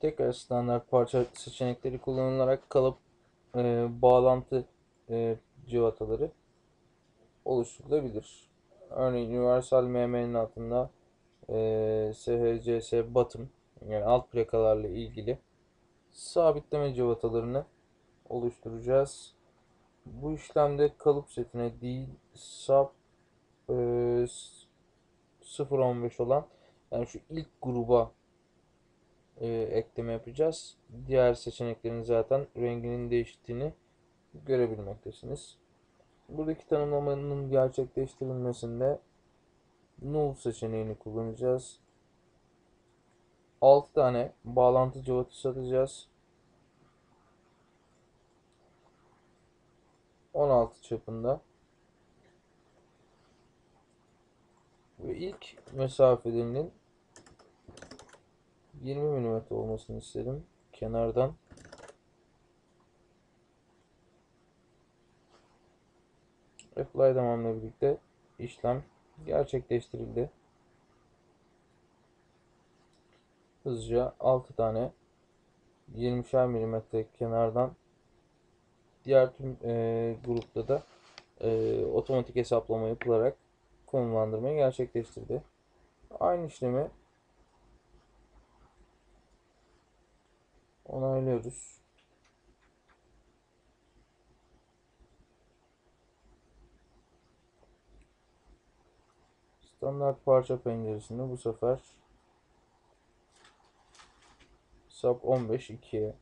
Tekrar standart parça seçenekleri kullanılarak kalıp e, bağlantı e, cıvataları oluşturulabilir. Örneğin Universal MM'nin altında e, SHCS bottom yani alt plakalarla ilgili sabitleme cıvatalarını oluşturacağız. Bu işlemde kalıp setine değil sub e, 0.15 olan yani şu ilk gruba e, ekleme yapacağız. Diğer seçeneklerin zaten renginin değiştiğini görebilmektesiniz. Buradaki tanımlamanın gerçekleştirilmesinde null seçeneğini kullanacağız. 6 tane bağlantı cıvatası atacağız. 16 çapında. Ve ilk mesafelerinin 20 mm olmasını istedim. Kenardan. Apply tamamla birlikte işlem gerçekleştirildi. Hızlıca 6 tane 20'şer mm kenardan diğer tüm e, grupta da e, otomatik hesaplama yapılarak konumlandırmayı gerçekleştirdi. Aynı işlemi onaylıyoruz. Standart parça penceresinde bu sefer sub 15 2'ye